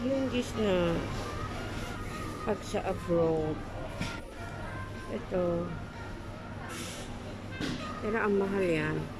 yung gis na pag sa abroad. Ito. Pero ang mahal yan.